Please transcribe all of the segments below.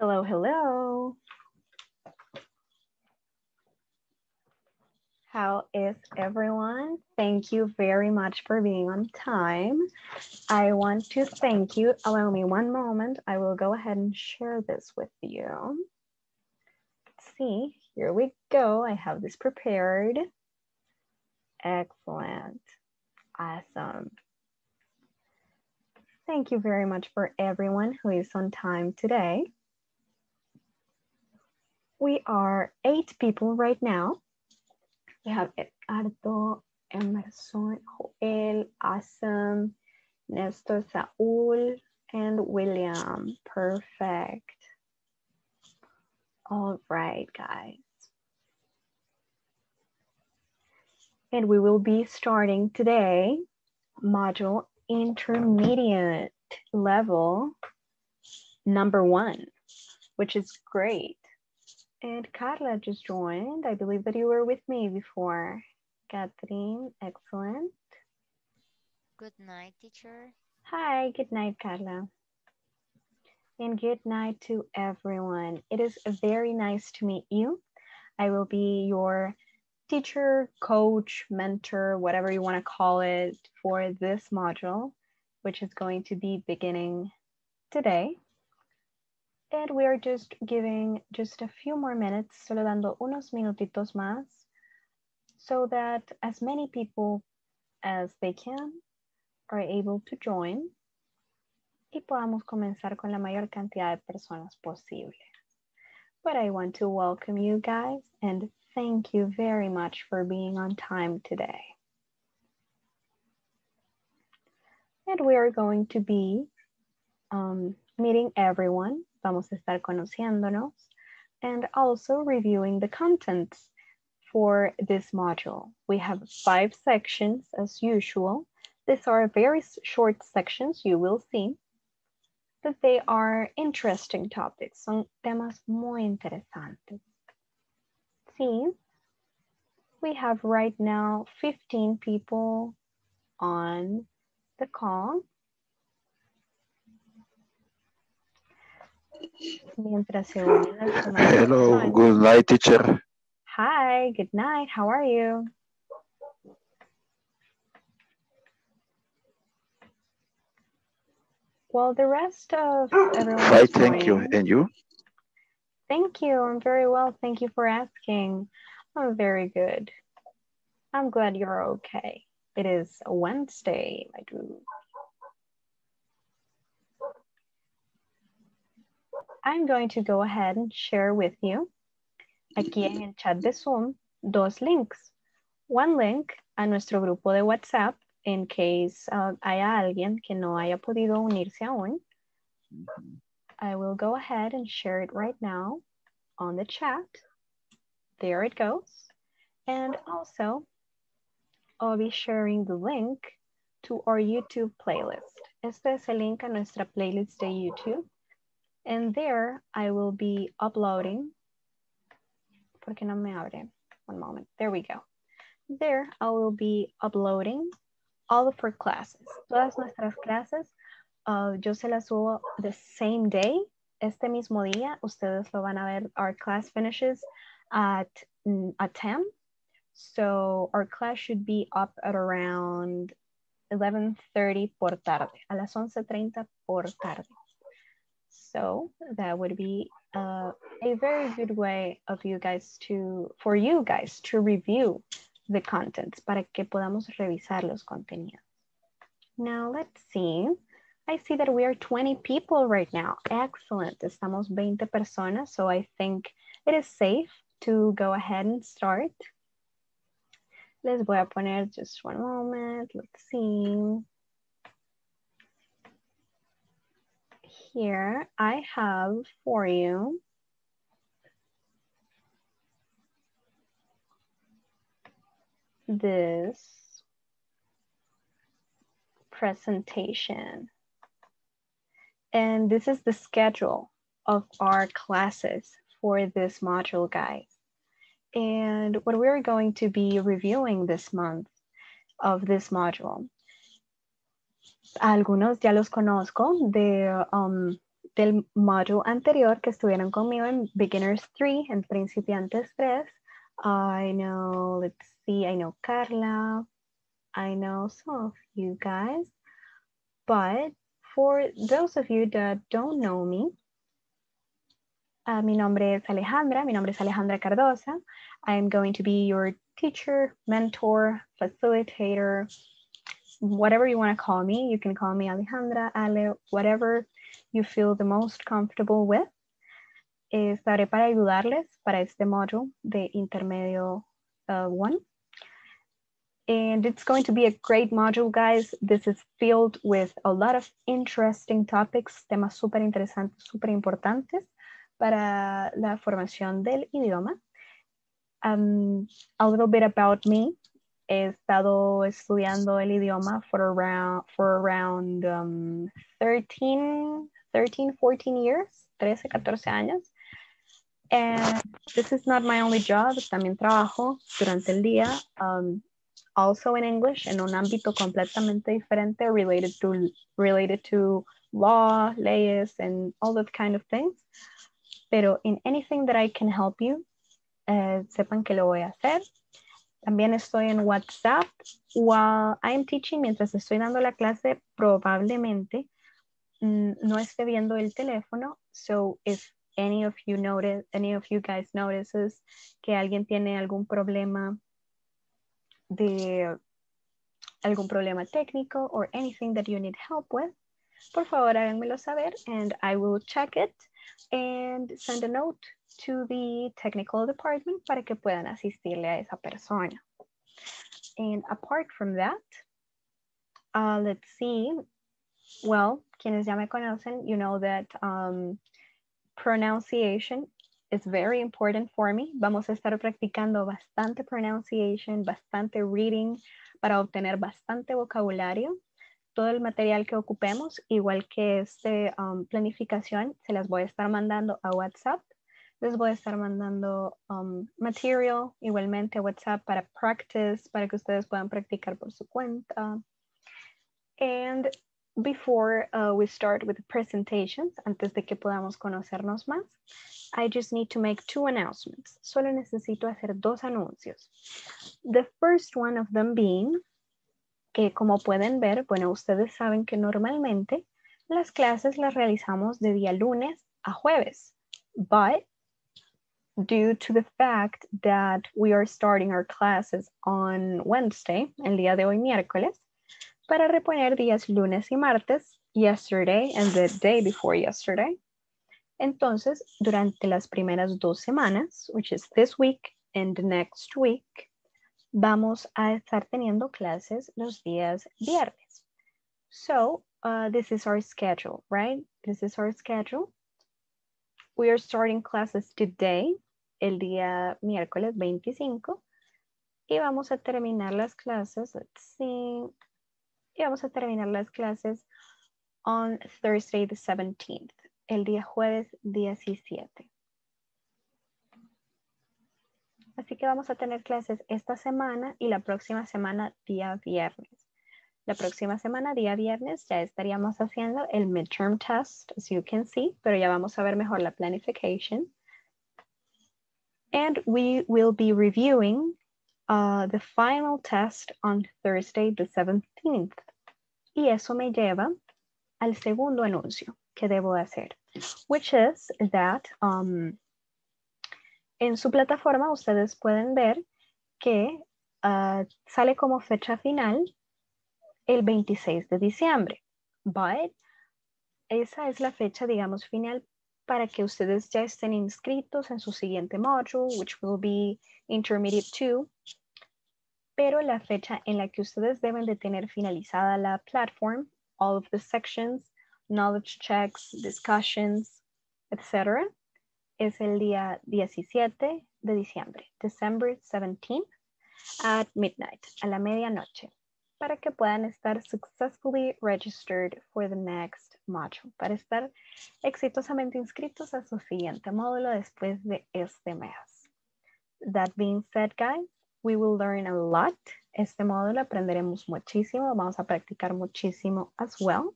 Hello, hello. How is everyone? Thank you very much for being on time. I want to thank you. Allow me one moment. I will go ahead and share this with you. Let's see, here we go. I have this prepared. Excellent. Awesome. Thank you very much for everyone who is on time today. We are eight people right now. We have Edgardo, Emerson, Joel, Asam, Nestor, Saul, and William. Perfect. All right, guys. And we will be starting today module intermediate level number one, which is great. And Carla just joined. I believe that you were with me before. Catherine, excellent. Good night, teacher. Hi, good night, Carla. And good night to everyone. It is very nice to meet you. I will be your teacher, coach, mentor, whatever you want to call it for this module, which is going to be beginning today. And we are just giving just a few more minutes, solo dando unos minutitos más, so that as many people as they can are able to join y podamos comenzar con la mayor cantidad de personas posible. But I want to welcome you guys and thank you very much for being on time today. And we are going to be um, meeting everyone. Vamos a estar conociéndonos and also reviewing the contents for this module. We have five sections as usual. These are very short sections, you will see that they are interesting topics. Son temas muy interesantes. See, we have right now 15 people on the call. Hello, good night, teacher. Hi, good night. How are you? Well, the rest of everyone. Hi, thank you. And you? Thank you. I'm very well. Thank you for asking. I'm very good. I'm glad you're okay. It is Wednesday, my dude. I'm going to go ahead and share with you aquí en el chat de Zoom dos links. One link a nuestro grupo de WhatsApp in case uh, haya alguien que no haya podido unirse aún. I will go ahead and share it right now on the chat. There it goes. And also, I'll be sharing the link to our YouTube playlist. Este es el link a nuestra playlist de YouTube. And there I will be uploading. ¿Por qué no me abre? One moment. There we go. There I will be uploading all of our classes. Todas nuestras clases, uh, yo se las subo the same day. Este mismo día, ustedes lo van a ver. Our class finishes at, at 10. So our class should be up at around 11.30 por tarde. A las 11.30 por tarde. So that would be uh, a very good way of you guys to, for you guys to review the contents para que podamos revisar los contenidos. Now let's see. I see that we are 20 people right now. Excellent. Estamos 20 personas, so I think it is safe to go ahead and start. Les voy a poner just one moment. Let's see. Here I have for you this presentation. And this is the schedule of our classes for this module, guys. And what we're going to be reviewing this month of this module. Algunos ya los conozco de, um, del module anterior que estuvieron conmigo en Beginners 3, en Principiantes 3. I know, let's see, I know Carla, I know some of you guys, but for those of you that don't know me, uh, mi nombre es Alejandra, mi nombre es Alejandra Cardosa. I am going to be your teacher, mentor, facilitator, whatever you want to call me. You can call me Alejandra, Ale, whatever you feel the most comfortable with. Estaré para ayudarles para este module de intermedio 1. Uh, and it's going to be a great module, guys. This is filled with a lot of interesting topics, temas súper interesantes, súper importantes para la formación del idioma. Um, a little bit about me. He estado estudiando el idioma for around, for around um, 13, 13, 14 years, 13, 14 años. And this is not my only job, también trabajo durante el día, um, also in English, en un ámbito completamente diferente related to, related to law, leyes, and all that kind of things. Pero in anything that I can help you, eh, sepan que lo voy a hacer. También estoy en WhatsApp. While I'm teaching, mientras estoy dando la clase, probablemente mm, no esté viendo el teléfono. So if any of you notice, any of you guys notices que alguien tiene algún problema de algún problema técnico or anything that you need help with, por favor háganmelo saber and I will check it and send a note to the technical department para que puedan asistirle a esa persona. And apart from that, uh, let's see, well, quienes ya me conocen, you know that um, pronunciation is very important for me. Vamos a estar practicando bastante pronunciation, bastante reading para obtener bastante vocabulario todo el material que ocupemos, igual que este um, planificación, se las voy a estar mandando a WhatsApp. Les voy a estar mandando um, material igualmente a WhatsApp para practice, para que ustedes puedan practicar por su cuenta. And before uh, we start with the presentations, antes de que podamos conocernos más, I just need to make two announcements. Solo necesito hacer dos anuncios. The first one of them being que como pueden ver, bueno, ustedes saben que normalmente las clases las realizamos de día lunes a jueves, but due to the fact that we are starting our classes on Wednesday, el día de hoy miércoles, para reponer días lunes y martes, yesterday and the day before yesterday. Entonces, durante las primeras dos semanas, which is this week and next week, vamos a estar teniendo clases los días viernes. So, uh, this is our schedule, right? This is our schedule. We are starting classes today, el día miércoles 25, y vamos a terminar las clases, let's y vamos a terminar las clases on Thursday the 17th, el día jueves 17. Así que vamos a tener clases esta semana y la próxima semana día viernes. La próxima semana, día viernes, ya estaríamos haciendo el midterm test, as you can see, pero ya vamos a ver mejor la planification. And we will be reviewing uh, the final test on Thursday, the 17th. Y eso me lleva al segundo anuncio que debo hacer, which is that um, en su plataforma ustedes pueden ver que uh, sale como fecha final el 26 de diciembre. But esa es la fecha, digamos, final para que ustedes ya estén inscritos en su siguiente module, which will be Intermediate 2. Pero la fecha en la que ustedes deben de tener finalizada la platform, all of the sections, knowledge checks, discussions, etc., es el día 17 de diciembre, December 17 at midnight, a la medianoche, para que puedan estar successfully registered for the next module, para estar exitosamente inscritos a su siguiente módulo después de este mes. That being said, guys, we will learn a lot. Este módulo aprenderemos muchísimo, vamos a practicar muchísimo as well.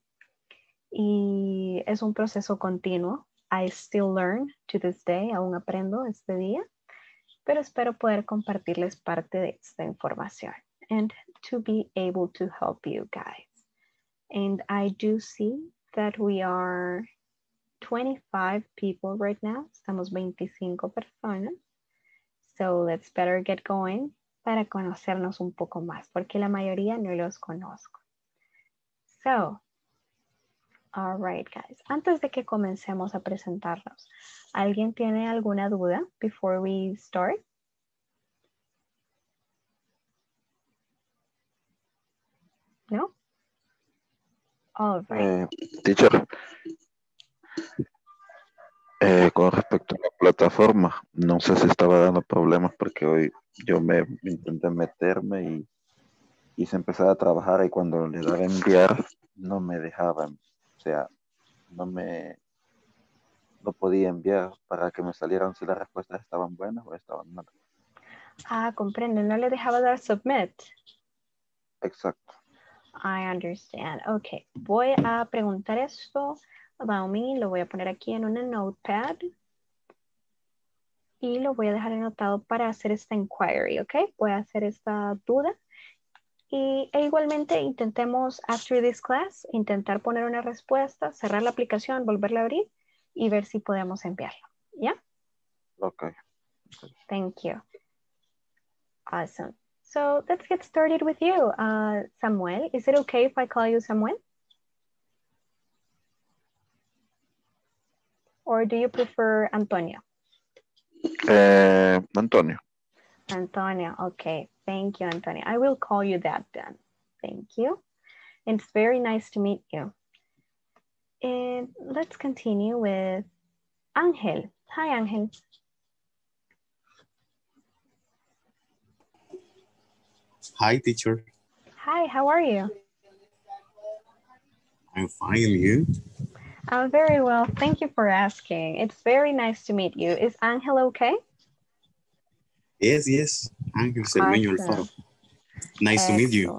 Y es un proceso continuo. I still learn to this day, aún aprendo este día, pero espero poder compartirles parte de esta información and to be able to help you guys. And I do see that we are 25 people right now. Estamos 25 personas. So let's better get going para conocernos un poco más, porque la mayoría no los conozco. So, all right, guys. Antes de que comencemos a presentarnos, ¿alguien tiene alguna duda before we start? All right. Eh, teacher, eh, con respecto a la plataforma, no sé si estaba dando problemas porque hoy yo me intenté meterme y quise empezar a trabajar y cuando le daba enviar no me dejaban, o sea, no me no podía enviar para que me salieran si las respuestas estaban buenas o estaban malas. Ah, comprendo. No le dejaba dar submit. Exacto. I understand. Ok, voy a preguntar esto about me. Lo voy a poner aquí en una notepad. Y lo voy a dejar anotado para hacer esta inquiry, ¿ok? Voy a hacer esta duda. Y e igualmente intentemos, after this class, intentar poner una respuesta, cerrar la aplicación, volverla a abrir y ver si podemos enviarla. ¿Ya? Ok. Thank you. Awesome. So let's get started with you, uh, Samuel. Is it okay if I call you Samuel? Or do you prefer Antonio? Eh, Antonio. Antonio, okay. Thank you, Antonio. I will call you that then. Thank you. It's very nice to meet you. And let's continue with Angel. Hi, Angel. Hi, teacher. Hi, how are you? I'm fine, you? I'm very well. Thank you for asking. It's very nice to meet you. Is Angel okay? Yes, yes. Ángel Cermeño Awesome. Alfaro. Nice to meet you.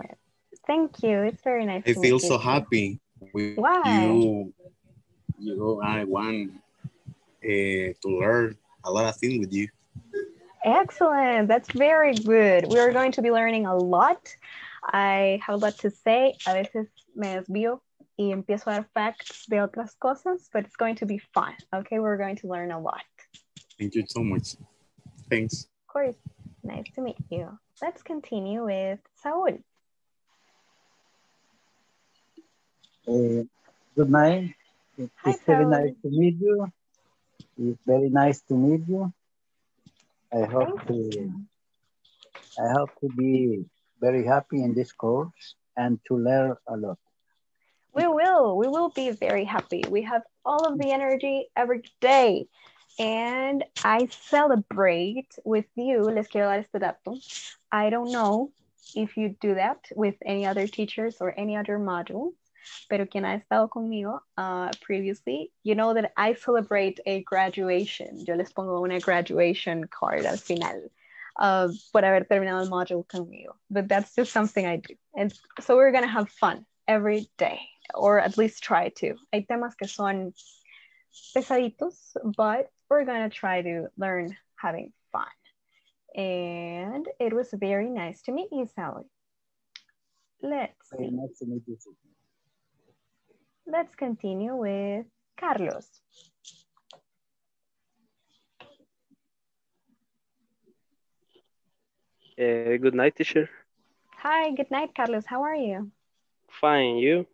Thank you. It's very nice I to feel meet you. so happy with Why? you. You, I want uh, to learn a lot of things with you. Excellent. That's very good. We are going to be learning a lot. I have a lot to say. A veces me desvío y empiezo a dar facts de otras cosas, but it's going to be fun. Okay, we're going to learn a lot. Thank you so much. Thanks. Of course. Nice to meet you. Let's continue with Saul. Uh, good night. It- Hi, It's very Paul. nice to meet you. It's very nice to meet you. I hope to. I hope to be very happy in this course and to learn a lot. We will. We will be very happy. We have all of the energy every day. And I celebrate with you. Les quiero dar este dato. I don't know if you do that with any other teachers or any other modules, pero quien ha estado conmigo uh, previously, you know that I celebrate a graduation. Yo les pongo una graduation card al final uh, por haber terminado el module conmigo. But that's just something I do. And so we're going to have fun every day, or at least try to. Hay temas que son pesaditos, but we're going to try to learn having fun. And it was very nice to meet you, Sally. Let's see. nice to meet you. Let's continue with Carlos. Uh, good night, teacher. Hi, good night, Carlos. How are you? Fine, you?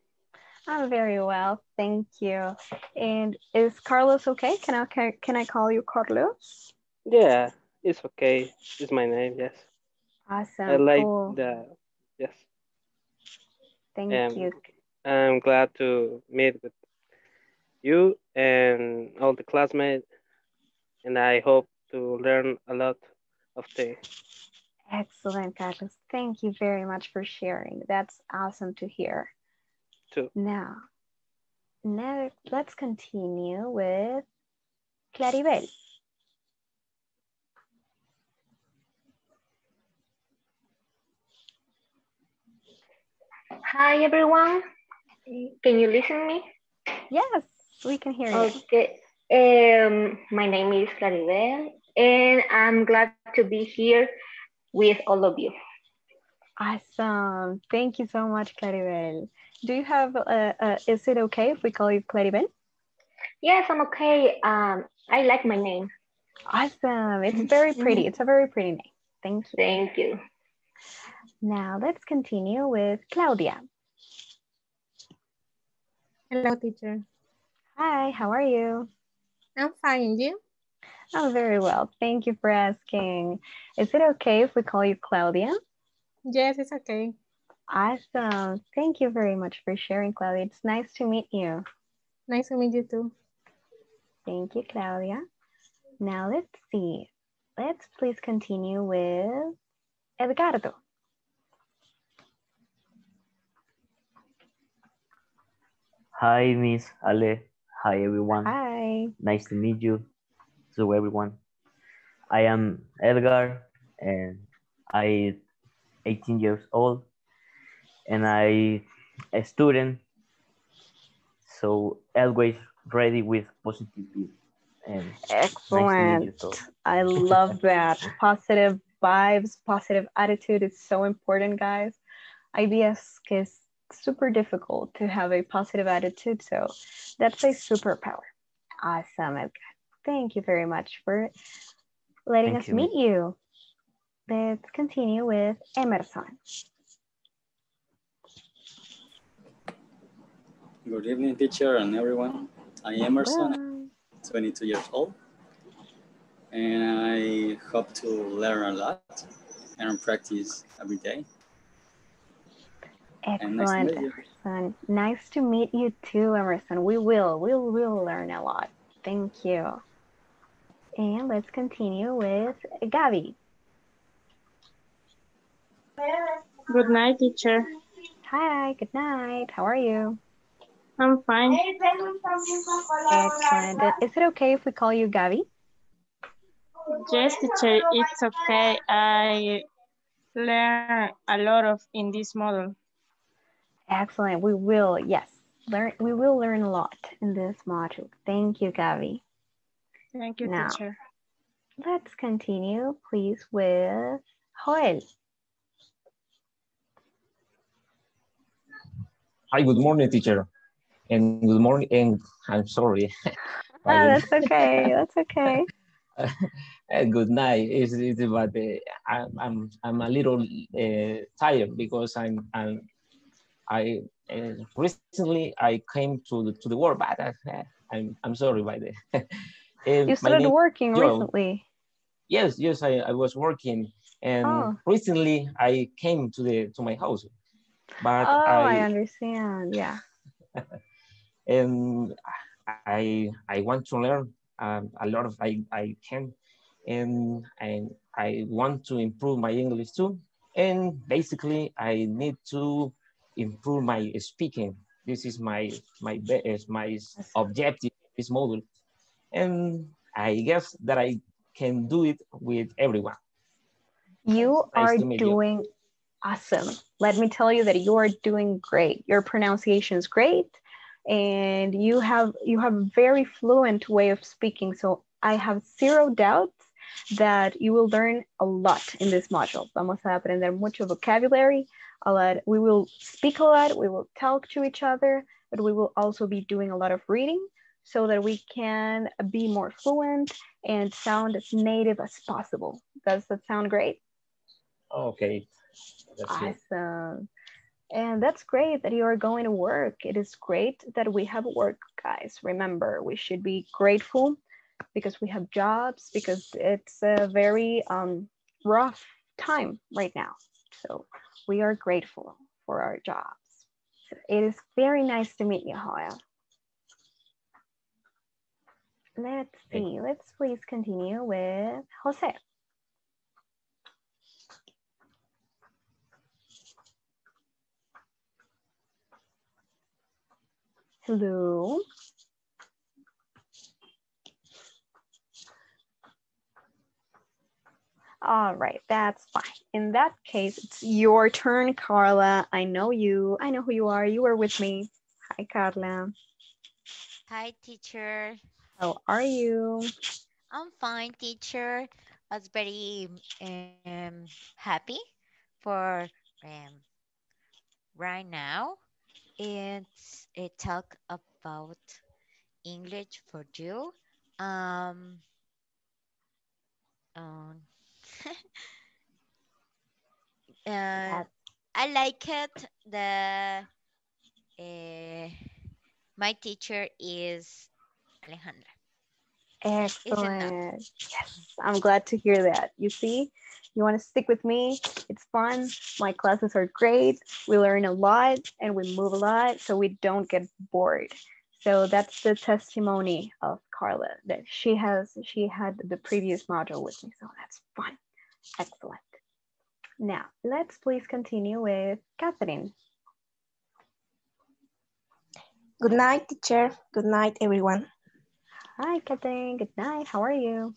I'm very well, thank you. And is Carlos okay? Can I can, can I call you Carlos? Yeah, it's okay. It's my name, yes. Awesome. I like cool. the, yes. Thank um, you. I'm glad to meet with you and all the classmates. And I hope to learn a lot of the, Excellent, Carlos. Thank you very much for sharing. That's awesome to hear. too. Now, now let's continue with Claribel. Hi everyone. Can you listen me? Yes, We can hear you. Okay. Um, my name is Claribel, and I'm glad to be here with all of you. Awesome. Thank you so much, Claribel. Do you have, uh, uh, is it okay if we call you Claribel? Yes, I'm okay. Um, I like my name. Awesome. It's very pretty. It's a very pretty name. Thank you. Thank you. Now let's continue with Claudia. Hello, teacher. Hi, how are you? I'm fine. You? I'm very well. Thank you for asking. Is it okay if we call you Claudia? Yes, it's okay. Awesome. Thank you very much for sharing, Claudia. It's nice to meet you. Nice to meet you too. Thank you, Claudia. Now let's see. Let's please continue with Edgardo. Hi, Miss Ale. Hi, everyone. Hi. Nice to meet you. To everyone. I am Edgar, and I 18 years old, and I a student. So always ready with positivity. And Excellent. Nice so. I love that. positive vibes, positive attitude is so important, guys. IBS is super difficult to have a positive attitude. So that's a superpower. Awesome, Edgar. Thank you very much for letting Thank us you. meet you. Let's continue with Emerson. Good evening, teacher and everyone. I am Emerson, Hello. 22 years old, and I hope to learn a lot and practice every day. And nice Excellent. Emerson. Nice to meet you too, Emerson. We will, we will learn a lot. Thank you. And let's continue with Gabi. Good night, teacher. Hi, good night. How are you? I'm fine. Excellent. Is it okay if we call you Gabi? Yes, teacher, it's okay. I learn a lot of in this model. Excellent. We will, yes. Learn we will learn a lot in this module. Thank you, Gabi. Thank you, Now. teacher. Let's continue, please, with Joel. Hi, good morning, teacher. And good morning, and I'm sorry. Oh, that's okay. That's okay. Good night. It's, it's but uh, I'm, I'm I'm a little uh, tired because I'm I'm I uh, recently I came to the, to the work, but I, I'm I'm sorry by the. Uh, You started name- working Joel. recently. Yes, yes, I, I was working, and Oh. recently I came to the to my house, but Oh, I I understand. Yeah. and I I want to learn um, a lot of I I can, and and I want to improve my English too. And basically, I need to improve my speaking. This is my my is eh, my objective. This module, and I guess that I can do it with everyone. You Nice are meet you. doing awesome. Let me tell you that you are doing great. Your pronunciation is great and you have you have a very fluent way of speaking. So I have zero doubts that you will learn a lot in this module. Vamos a aprender mucho vocabulary, a lot. We will speak a lot, we will talk to each other, but we will also be doing a lot of reading so that we can be more fluent and sound as native as possible. Does that sound great? Okay, that's it. Awesome. And that's great that you are going to work. It is great that we have work, guys. Remember, we should be grateful because we have jobs, because it's a very um, rough time right now. So we are grateful for our jobs. So it is very nice to meet you, Joel. Let's see. Let's please continue with Jose. Hello. All right, that's fine. In that case, it's your turn, Carla. I know you. I know who you are. You were with me. Hi, Carla. Hi, teacher. How are you? I'm fine, teacher. I was very um, happy for um, right now. It's a talk about English for you. Um, um, uh, I like it. The uh, my teacher is Alejandra. Excellent. Yes, I'm glad to hear that. You see, you want to stick with me. It's fun. My classes are great. We learn a lot and we move a lot so we don't get bored. So that's the testimony of Carla that she has, she had the previous module with me. So that's fun. Excellent. Now, let's please continue with Catherine. Good night, teacher. Good night, everyone. Hi, Catherine. Good night. How are you?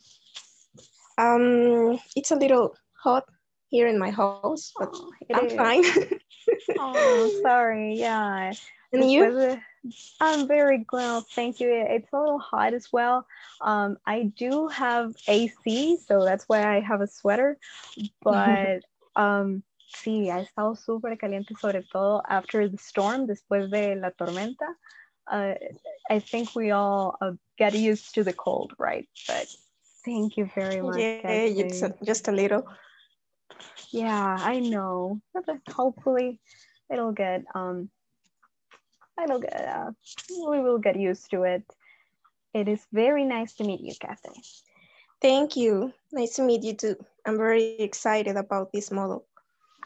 Um, it's a little hot here in my house, but oh, I'm is. fine. oh, sorry. Yeah. And you? De- I'm very well, thank you. It's a little hot as well. Um, I do have AC, so that's why I have a sweater. But um, sí, ha estado súper caliente, sobre todo after the storm, después de la tormenta. Uh, I think we all uh, get used to the cold, right? But thank you very much. yeah, it's a, just a little. Yeah, I know. But hopefully it'll get um it'll get uh, we will get used to it. It is very nice to meet you, Catherine. Thank you. Nice to meet you too. I'm very excited about this model.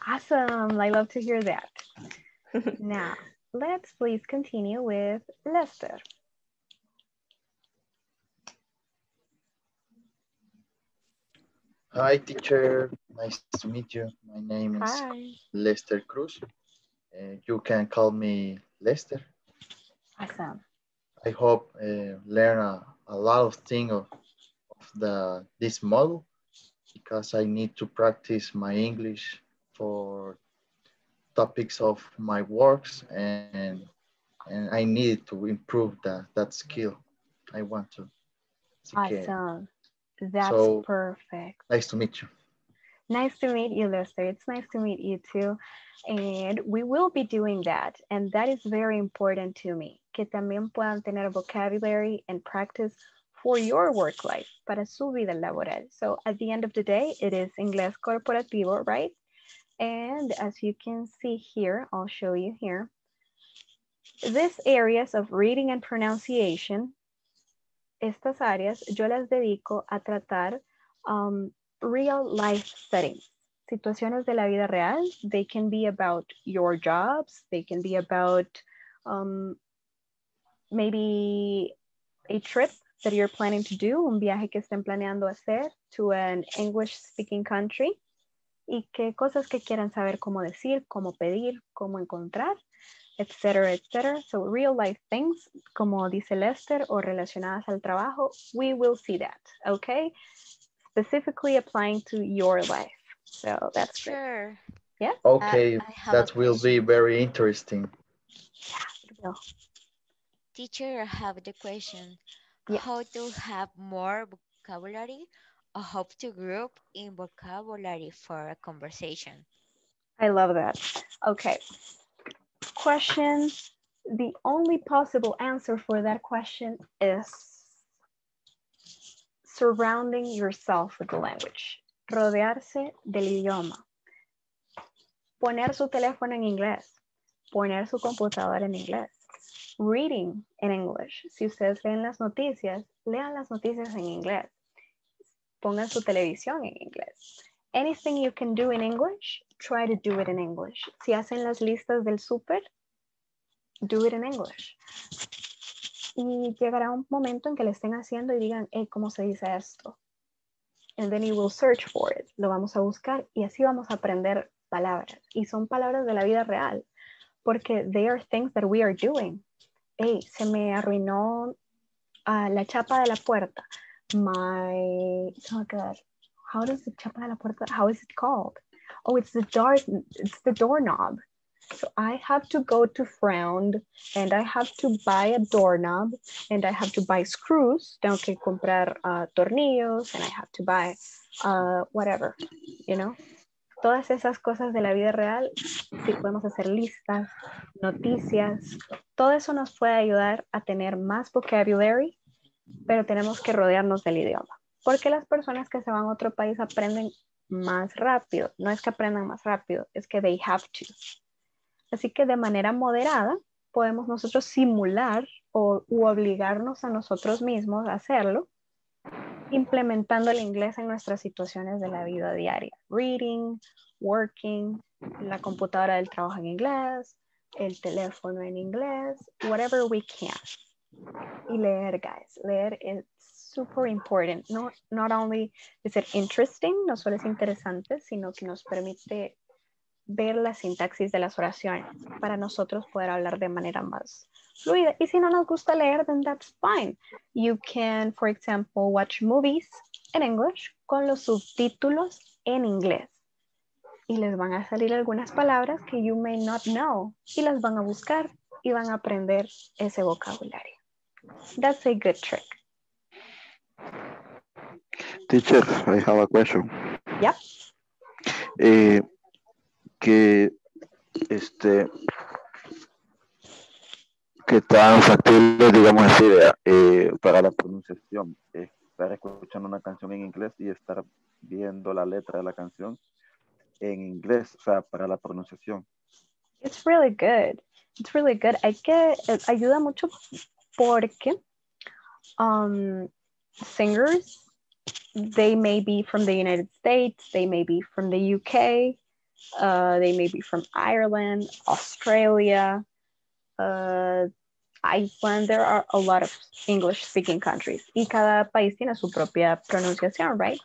Awesome. I love to hear that. now, let's please continue with Lester. Hi, teacher. Nice to meet you. My name is Hi. Lester Cruz. Uh, you can call me Lester. Awesome. I hope uh, learn a, a lot of things of, of the this model because I need to practice my English for topics of my works and and I need to improve that that skill. I want to. Que, Awesome. That's So- perfect. nice to meet you. Nice to meet you, Lester. It's nice to meet you too. And we will be doing that. And that is very important to me. Que también puedan tener vocabulary and practice for your work life, para su vida laboral. So at the end of the day, it is inglés corporativo, right? And as you can see here, I'll show you here. These areas of reading and pronunciation, estas áreas, yo las dedico a tratar um, real life settings, situaciones de la vida real. They can be about your jobs, they can be about um, maybe a trip that you're planning to do, un viaje que estén planeando hacer to an English speaking country y qué cosas que quieran saber cómo decir, cómo pedir, cómo encontrar, etcétera, etcétera. So real life things, como dice Lester, o relacionadas al trabajo, we will see that, okay? Specifically applying to your life. So that's great. Sure. Yeah? Okay, I have a that will be very interesting. Yeah. Teacher, I have the question. Yes. How to have more vocabulary or how to group in vocabulary for a conversation? I love that. Okay. Question. The only possible answer for that question is surrounding yourself with the language. Rodearse del idioma. Poner su teléfono en inglés. Poner su computadora en inglés. Reading in English. Si ustedes leen las noticias, lean las noticias en inglés. Pongan su televisión en inglés. Anything you can do in English, try to do it in English. Si hacen las listas del súper, do it in English. Y llegará un momento en que le estén haciendo y digan, hey, ¿cómo se dice esto? And then you will search for it. Lo vamos a buscar y así vamos a aprender palabras. Y son palabras de la vida real, porque they are things that we are doing. Hey, se me arruinó ah, la chapa de la puerta. My, oh God, how does the chapa de la puerta, how is it called? Oh, it's the door, it's the doorknob. So I have to go to Fround and I have to buy a doorknob and I have to buy screws. Tengo que comprar uh, tornillos and I have to buy uh, whatever, you know. Todas esas cosas de la vida real, si podemos hacer listas, noticias, todo eso nos puede ayudar a tener más vocabulary, pero tenemos que rodearnos del idioma. Porque las personas que se van a otro país aprenden más rápido. No es que aprendan más rápido, es que they have to. Así que de manera moderada podemos nosotros simular o obligarnos a nosotros mismos a hacerlo, implementando el inglés en nuestras situaciones de la vida diaria. Reading, working, la computadora del trabajo en inglés, el teléfono en inglés, whatever we can. Y leer, guys. Leer es super important. No, not only is it interesting, no solo es interesante, sino que nos permite ver la sintaxis de las oraciones para nosotros poder hablar de manera más fluida. Y si no nos gusta leer, then that's fine. You can, for example, watch movies in English con los subtítulos en inglés. Y les van a salir algunas palabras que you may not know. Y las van a buscar y van a aprender ese vocabulario. That's a good trick. Teacher, I have a question. Yeah. Eh, que este que tan factible, digamos así, eh, para la pronunciación, estar escuchando una canción en inglés y estar viendo la letra de la canción en inglés, o sea, para la pronunciación. It's really good. It's really good. Hay que eh, ayuda mucho porque um, singers they may be from the United States, they may be from the UK, uh, they may be from Ireland, Australia, uh, Iceland. There are a lot of English speaking countries y cada país tiene su propia pronunciación, right?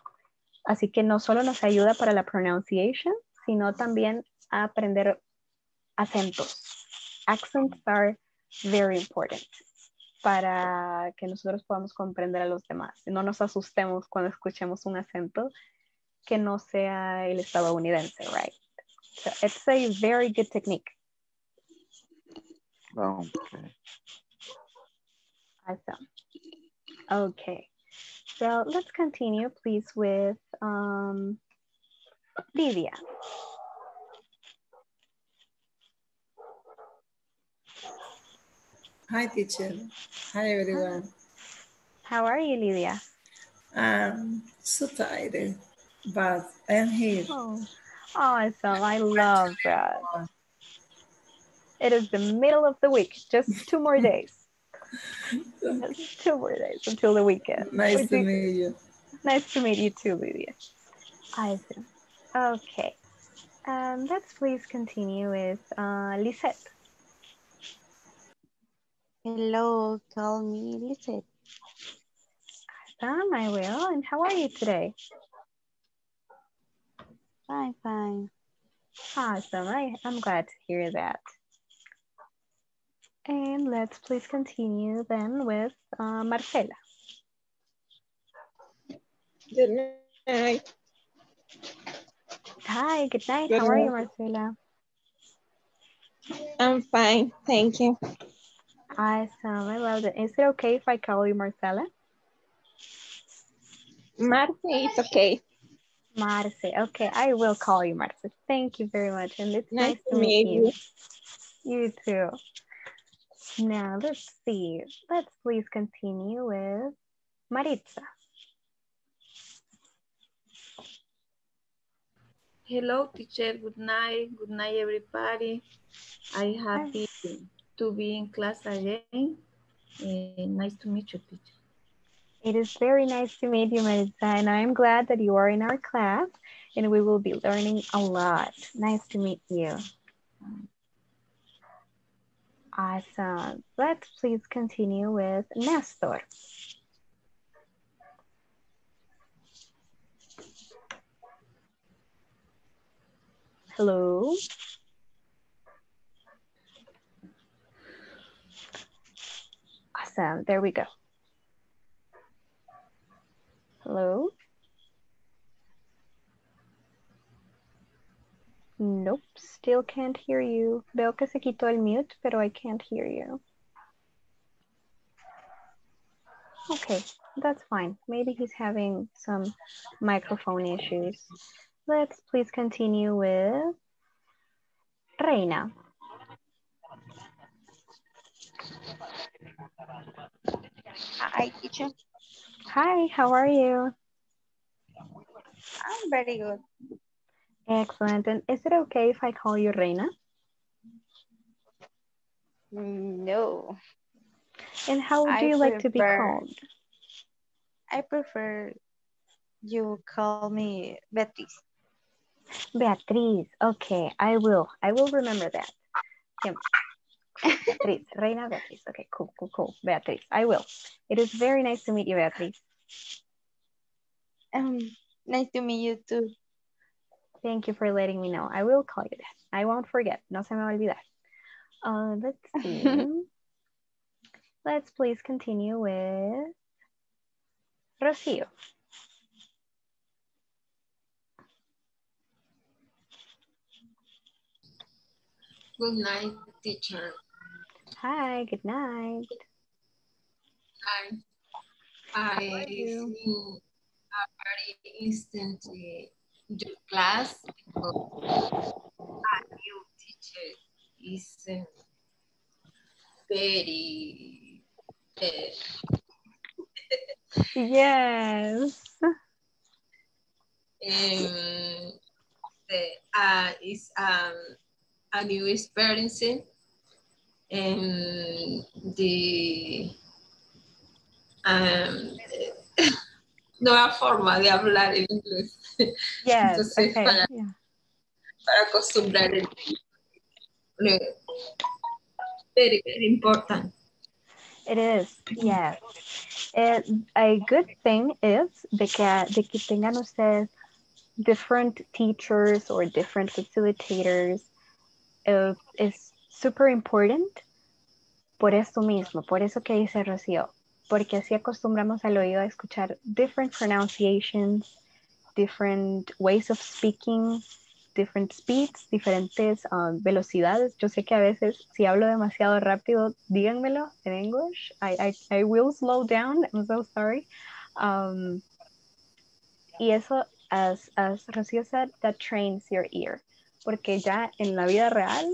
Así que no solo nos ayuda para la pronunciation, sino también aprender acentos. Accents are very important para que nosotros podamos comprender a los demás. No nos asustemos cuando escuchemos un acento que no sea el estadounidense, right? So it's a very good technique. Oh, okay. Awesome. Okay. So let's continue, please, with um, Lydia. Hi, teacher. Hi, everyone. How are you, Lydia? I'm so tired, but I am here. Oh, awesome. I love that. It is the middle of the week, just two more days. Just two more days until the weekend. Nice Would to you- meet you. Nice to meet you too, Lydia. Awesome. Okay. Um, let's please continue with uh, Lisette. Hello, call me Lisette. Awesome, I will. And how are you today? Fine, fine. Awesome. I, I'm glad to hear that. And let's please continue then with uh, Marcela. Good night. Hi, good night. Good How are you. Marcela? I'm fine, thank you. Awesome. I love it. Is it okay if I call you Marcela? Marce, it's okay. Marce. Okay, I will call you Marce. Thank you very much. And it's nice, Nice to meet you. you. You too. Now, let's see. Let's please continue with Maritza. Hello, teacher. Good night. Good night, everybody. I'm happy to be in class again. Eh, nice to meet you, teacher. It is very nice to meet you, Maritza, and I'm glad that you are in our class and we will be learning a lot. Nice to meet you. Awesome. Let's please continue with Nestor. Hello. Awesome. There we go. Hello. Nope, still can't hear you. Veo que se quitó el mute, pero I can't hear you. Okay, that's fine. Maybe he's having some microphone issues. Let's please continue with Reina. Hi, teacher. Hi, how are you? I'm very good. Excellent. And is it okay if I call you Reina? No. And how do I you like to be called? I prefer you call me Beatriz. Beatriz. Okay, I will. I will remember that. Siempre. Beatriz, Reina Beatriz. Okay, cool, cool, cool. Beatriz, I will. It is very nice to meet you, Beatriz. Um, nice to meet you too. Thank you for letting me know. I will call you that. I won't forget. No se me va a olvidar. Uh, let's see. let's please continue with Rocío. Good night, teacher. Hi, good night. I I think a very instantly your class because a new teacher is uh, very uh, Yes. um, the, uh, is um, a new experience and the um, nueva forma de hablar inglés. Yes, Entonces, okay. para, yeah. para acostumbrar el very, very important. It is, yes. Eh, a good thing is de que, de que tengan ustedes different teachers or different facilitators. eh, es super important por eso mismo, por eso que dice Rocío, porque así acostumbramos al oído a escuchar different pronunciations, different ways of speaking, different speeds, diferentes um, velocidades. Yo sé que a veces si hablo demasiado rápido, díganmelo en English. I, I, I will slow down. I'm so sorry. Um, y eso, as, as Rocío said, that trains your ear. Porque ya en la vida real,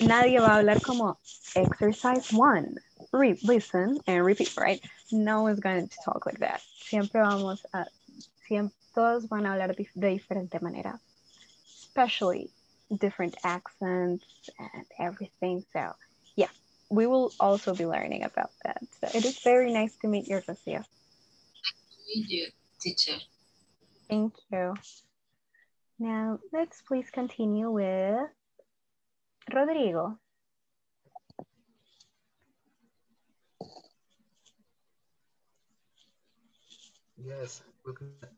nadie va a hablar como exercise one, read, listen and repeat, right? No one's going to talk like that. Siempre vamos a, siempre, todos van a hablar dif- de diferente manera, especially different accents and everything. So yeah, we will also be learning about that. So it is very nice to meet you, Rocío. Meet you, teacher. Thank you. Now let's please continue with Rodrigo. Yes, good,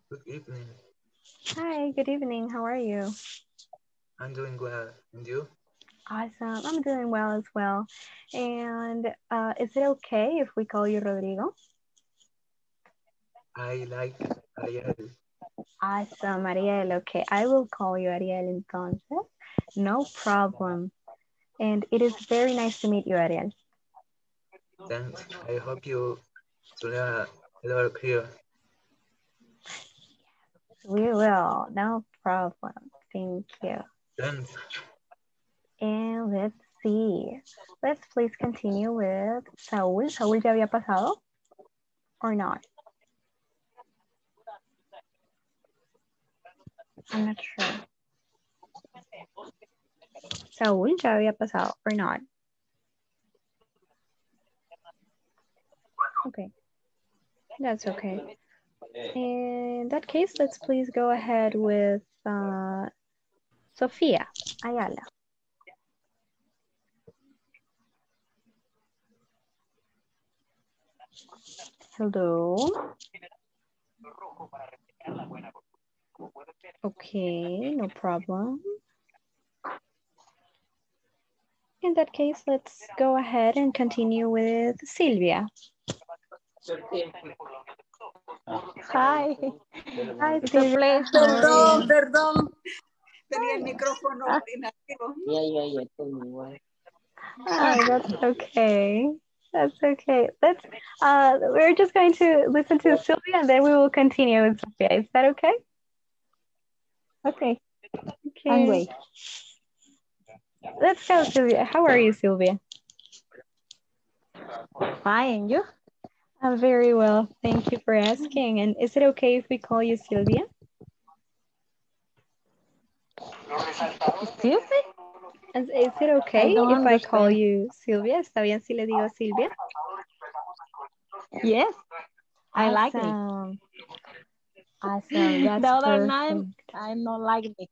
good evening. Hi, good evening. How are you? I'm doing well. And you? Awesome. I'm doing well as well. And uh, is it okay if we call you Rodrigo? I like Ariel. Awesome, Ariel. Okay, I will call you Ariel entonces. No problem. And it is very nice to meet you, Ariel. Thanks. I hope you to learn a lot here. We will. No problem. Thank you. Thanks. And let's see. Let's please continue with Saúl. ¿Saúl ya había pasado? Or not? I'm not sure. Saúl ya había pasado or not? Okay. That's okay. In that case, let's please go ahead with uh, Sofía Ayala. Hello. Okay, no problem. In that case, let's go ahead and continue with Silvia. Hi. Hi, Silvia. How are Perdón, you? perdón. tenía el micrófono inactivo. Yeah, yeah, yeah. Tell me why. Oh, that's okay. That's okay. Let's uh we're just going to listen to Sylvia and then we will continue with Sophia. Is that okay? Okay. Okay. I'm wait. Let's go, Sylvia. How are you, Sylvia? Fine, you? I'm very well. Thank you for asking. And is it okay if we call you Sylvia? Excuse me? Is, is it okay I if I call you Sylvia? ¿Está bien si le digo Silvia? Yes. I like it. Awesome. Awesome. That's the other perfect. name, I don't like it.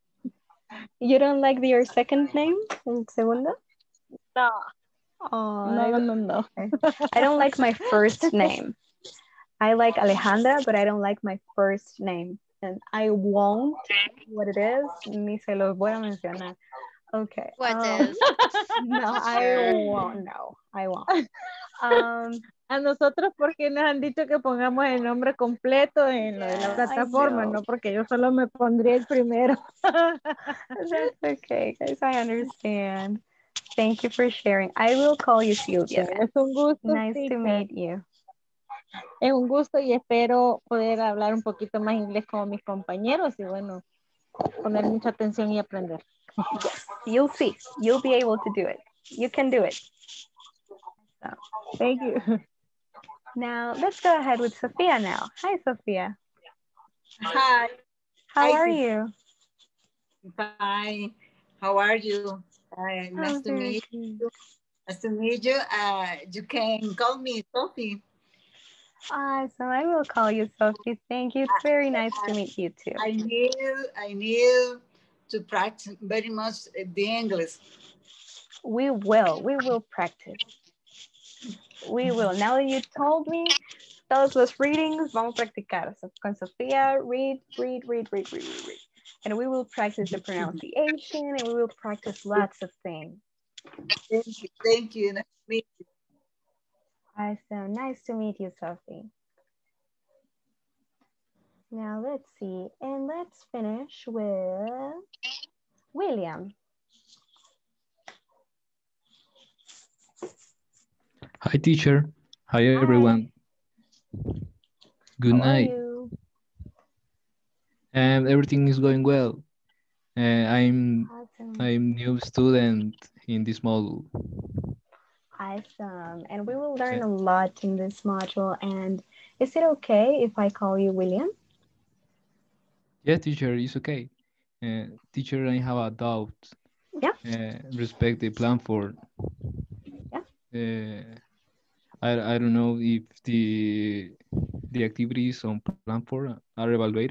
You don't like your second name? El segundo? No. Oh, No, no, no. I don't like my first name. I like Alejandra, but I don't like my first name. And I won't what it is, ni se los voy a mencionar. Okay. What um, is? No, I won't. No, I won't. Um, A nosotros porque nos han dicho que pongamos el nombre completo en lo de la plataforma, no porque yo solo me pondría el primero. that's okay, guys. I understand. Thank you for sharing. I will call you Sylvia. then. Es un gusto. Nice to meet you. Es un gusto y espero poder hablar un poquito más inglés con mis compañeros y bueno, poner mucha atención y aprender. You'll see. You'll be able to do it. You can do it. So, Thank you. Now let's go ahead with Sophia now. Hi, Sophia. Hi, How Hi, are you? fine. How are you? Hi, nice I'm to meet you. Nice to meet you. Uh, you can call me Sophie. Awesome. I will call you Sophie. Thank you. It's very nice to meet you too. I need, I need to practice very much the English. We will. We will practice. We will. Now that you told me todos los readings, vamos a practicar. So con Sofía, read, read, read, read, read, read, read. And we will practice the pronunciation and we will practice lots of things. Thank you. Thank you. Nice to meet you. Awesome. Nice to meet you, Sophie. Now let's see. And let's finish with William. Hi, teacher. Hi, everyone. Good How night. And everything is going well. Uh, I'm Awesome. I'm new student in this module. Awesome. And we will learn a lot in this module. And is it okay if I call you William? Yeah, teacher, it's okay. Uh, teacher, I have a doubt. Yeah. Uh, respect the platform. Yeah. I I don't know if the the activities on platform are evaluated.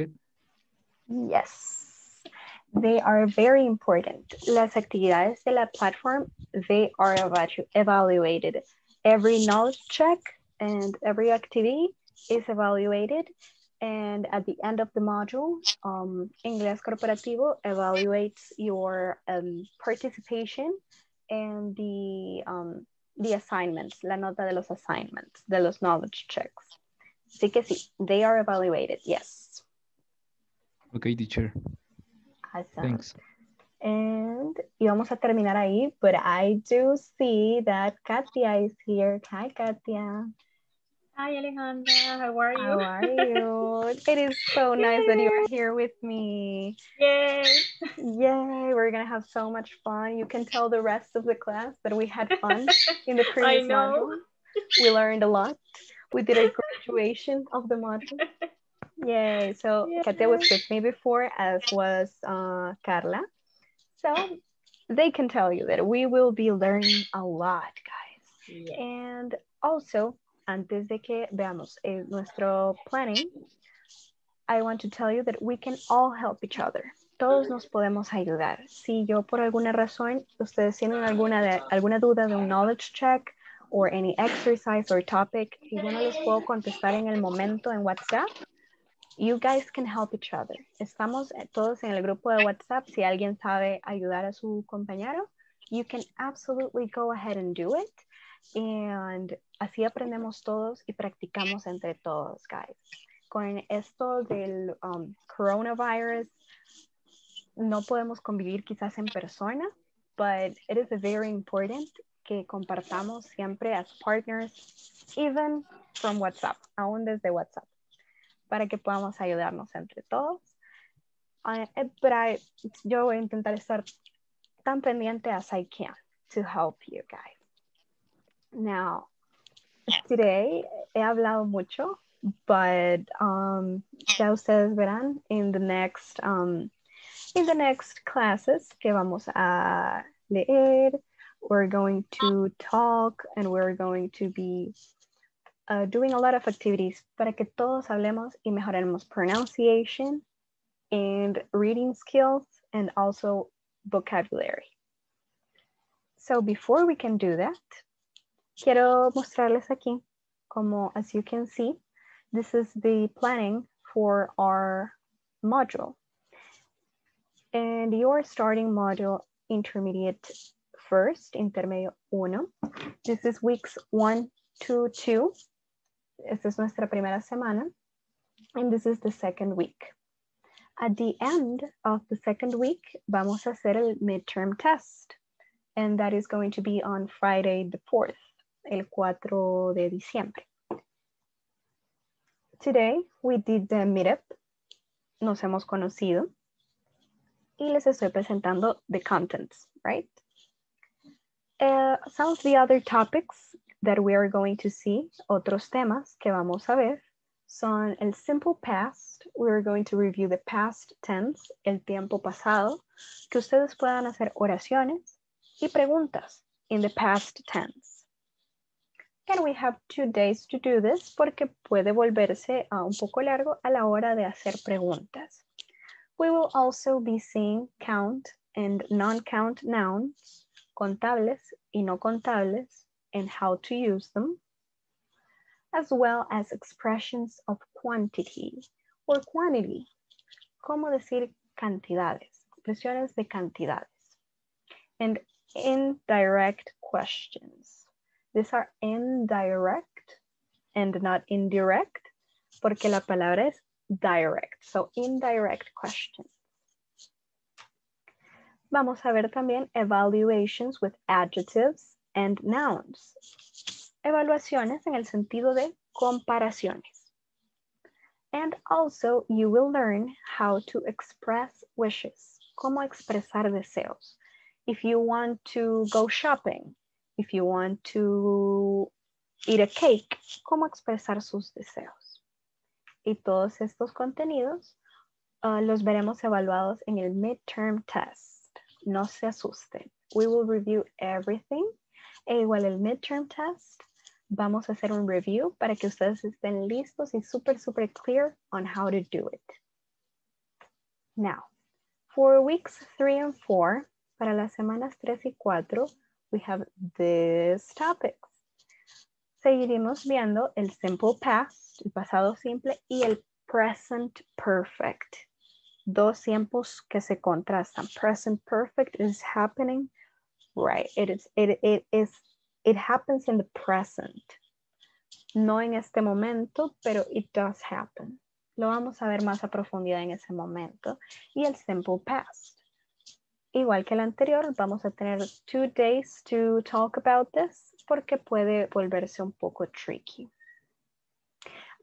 Yes. They are very important. Las actividades de la platform, they are evalu- evaluated. Every knowledge check and every activity is evaluated. And at the end of the module, um, Inglés Corporativo evaluates your um, participation and the, um, the assignments, la nota de los assignments, de los knowledge checks. Así que sí, they are evaluated, yes. Okay, teacher. Awesome. Thanks. And y vamos a terminar ahí, but I do see that Katia is here. Hi, Katia. Hi, Alejandra. How are you? How are you? it is so nice that you are here with me. Yay. Yay, we're gonna have so much fun. You can tell the rest of the class that we had fun in the I previous know. module. We learned a lot. We did a graduation of the module. Yay. So Katia was with me before, as was uh, Carla. So they can tell you that we will be learning a lot, guys. Yeah. And also, antes de que veamos eh, nuestro planning, I want to tell you that we can all help each other. Todos nos podemos ayudar. Si yo por alguna razón ustedes tienen alguna, alguna duda de un knowledge check or any exercise or topic y yo no les puedo contestar en el momento en WhatsApp, you guys can help each other. Estamos eh, todos en el grupo de WhatsApp. Si alguien sabe ayudar a su compañero, you can absolutely go ahead and do it. And así aprendemos todos y practicamos entre todos, guys. Con esto del um, coronavirus, no podemos convivir quizás en persona, but it is very important que compartamos siempre as partners, even from WhatsApp, aún desde WhatsApp, para que podamos ayudarnos entre todos. Uh, but I, yo voy a intentar estar tan pendiente as I can to help you guys. Now, today he hablado mucho, but um, ya ustedes verán in the next um, in the next classes que vamos a leer, we're going to talk and we're going to be uh, doing a lot of activities para que todos hablemos y mejoremos pronunciation and reading skills and also vocabulary. So before we can do that, quiero mostrarles aquí, como as you can see, this is the planning for our module. And your starting module intermediate first, intermedio uno. This is weeks one to two. Esta es nuestra primera semana. And this is the second week. At the end of the second week, vamos a hacer el midterm test. And that is going to be on Friday the 4th, el 4 de diciembre. Today, we did the meetup. Nos hemos conocido. Y les estoy presentando the contents, right? Uh, some of the other topics that we are going to see, otros temas que vamos a ver, son el simple past. We're going to review the past tense, el tiempo pasado, que ustedes puedan hacer oraciones y preguntas in the past tense. And we have two days to do this porque puede volverse uh, un poco largo a la hora de hacer preguntas. We will also be seeing count and non-count nouns, contables y no contables, and how to use them, as well as expressions of quantity or quantity, como decir cantidades, expresiones de cantidades, and indirect questions. These are indirect and not indirect, porque la palabra es direct, so indirect questions. Vamos a ver también evaluations with adjectives and nouns. Evaluaciones en el sentido de comparaciones. And also you will learn how to express wishes, cómo expresar deseos. If you want to go shopping, if you want to eat a cake, cómo expresar sus deseos. Y todos estos contenidos uh, los veremos evaluados en el midterm test. No se asusten. We will review everything. E igual el midterm test, vamos a hacer un review para que ustedes estén listos y súper, súper clear on how to do it. Now, for weeks three and four, para las semanas tres y cuatro, we have these topics. Seguiremos viendo el simple past, el pasado simple, y el present perfect. Dos tiempos que se contrastan. Present perfect is happening, right? It is, it, it is, it happens in the present. No en este momento, pero it does happen. Lo vamos a ver más a profundidad en ese momento. Y el simple past. Igual que el anterior, vamos a tener two days to talk about this porque puede volverse un poco tricky.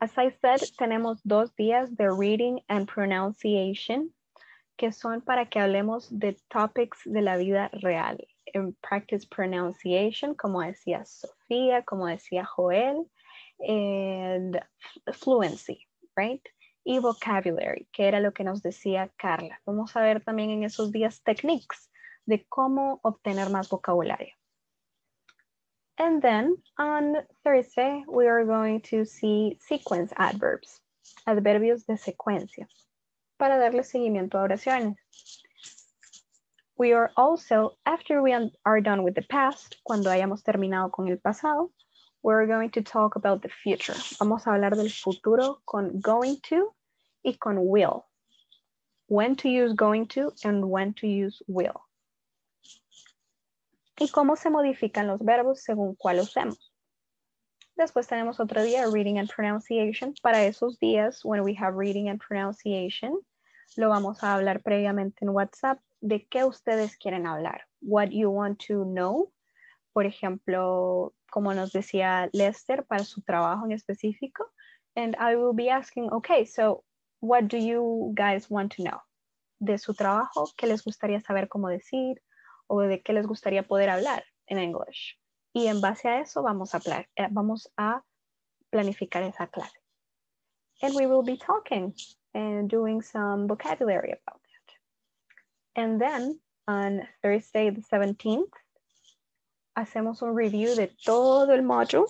As I said, tenemos dos días de reading and pronunciation que son para que hablemos de topics de la vida real. En practice pronunciation, como decía Sofía, como decía Joel, and fluency, right? Y vocabulary, que era lo que nos decía Carla. Vamos a ver también en esos días techniques de cómo obtener más vocabulario. And then on Thursday, we are going to see sequence adverbs, adverbios de secuencia, para darle seguimiento a oraciones. We are also, after we are done with the past, cuando hayamos terminado con el pasado, we're going to talk about the future. Vamos a hablar del futuro con going to y con will. When to use going to and when to use will. Y cómo se modifican los verbos según cuál usemos. Después tenemos otro día, reading and pronunciation. Para esos días, when we have reading and pronunciation, lo vamos a hablar previamente en WhatsApp de qué ustedes quieren hablar. What you want to know. Por ejemplo, como nos decía Lester, para su trabajo en específico. And I will be asking, okay, so what do you guys want to know? De su trabajo, ¿qué les gustaría saber cómo decir? O de qué les gustaría poder hablar en English. Y en base a eso vamos a, eh, vamos a planificar esa clase. And we will be talking and doing some vocabulary about that. And then on Thursday the 17th, hacemos un review de todo el module.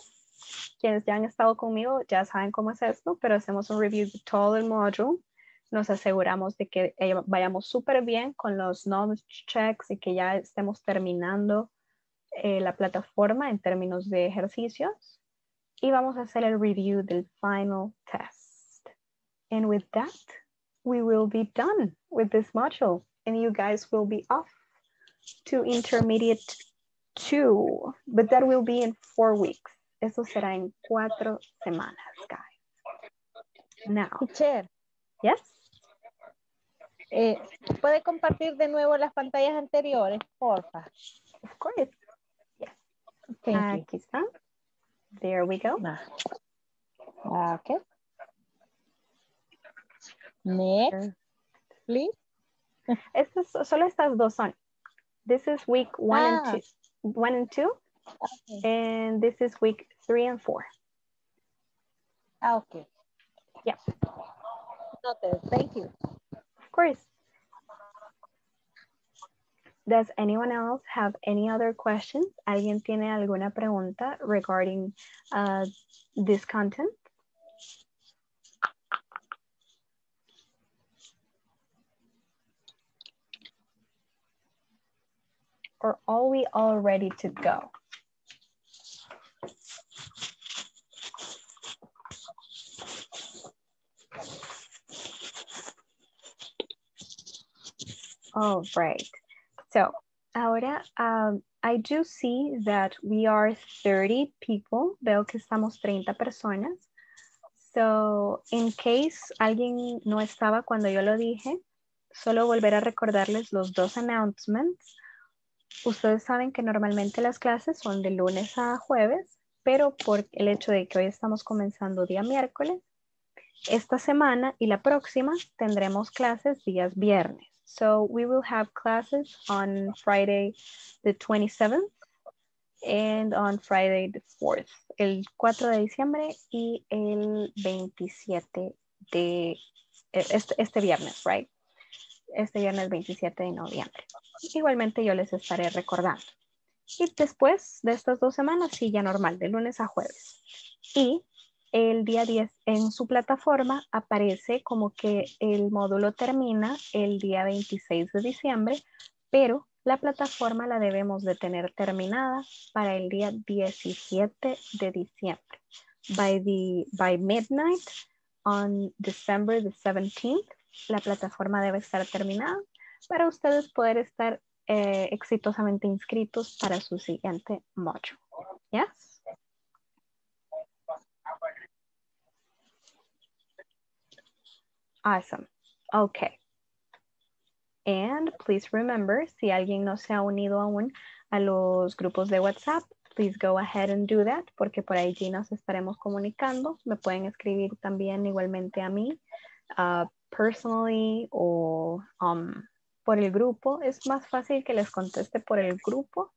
Quienes ya han estado conmigo ya saben cómo es esto, pero hacemos un review de todo el module. Nos aseguramos de que eh, vayamos súper bien con los knowledge checks y que ya estemos terminando eh, la plataforma en términos de ejercicios. Y vamos a hacer el review del final test. And with that, we will be done with this module and you guys will be off to intermediate two, but that will be in four weeks. Eso será en cuatro semanas, guys. Now. Teacher. Yes. Eh, ¿Puede compartir de nuevo las pantallas anteriores, porfa? Of course. Yes. Thank Aquí you. está. There we go. Ah, Okay. Next, please. Estas, solo estas dos son. This is week one Ah. and two. One and two. And this is week three and four. Ah, okay. Yeah. Noted. Thank you. Of course. Does anyone else have any other questions? ¿Alguien tiene alguna pregunta regarding uh, this content? Or are we all ready to go? All right. So ahora um, I do see that we are 30 people. Veo que estamos 30 personas. So in case alguien no estaba cuando yo lo dije, solo volver a recordarles los dos announcements. Ustedes saben que normalmente las clases son de lunes a jueves, pero por el hecho de que hoy estamos comenzando día miércoles, esta semana y la próxima tendremos clases días viernes. So we will have classes on Friday the 27th and on Friday the 4th, el 4 de diciembre y el 27 de este, este viernes, right? Este viernes 27 de noviembre. Igualmente yo les estaré recordando. Y después de estas dos semanas, sí, ya normal, de lunes a jueves. Y el día 10 en su plataforma aparece como que el módulo termina el día 26 de diciembre, pero la plataforma la debemos de tener terminada para el día 17 de diciembre. By, the, by midnight on December the 17th, la plataforma debe estar terminada para ustedes poder estar eh, exitosamente inscritos para su siguiente module. Yes? Awesome. Okay. And please remember, si alguien no se ha unido aún a los grupos de WhatsApp, please go ahead and do that, porque por allí nos estaremos comunicando. Me pueden escribir también igualmente a mí, uh, personally o um, por el grupo. Es más fácil que les conteste por el grupo,